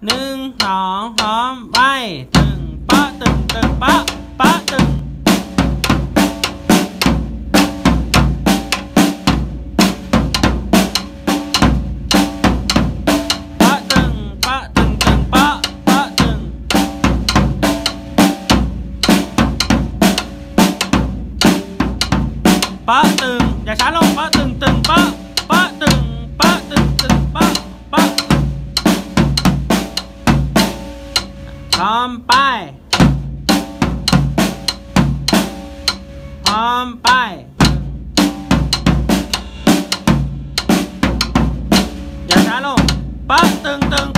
nương nọ hóm bay. Từng bó, từng từng bó bó, từng. Bó, từng dạ sáng luôn, bó, từng. 三摆，三摆，要啥喽？摆噔噔。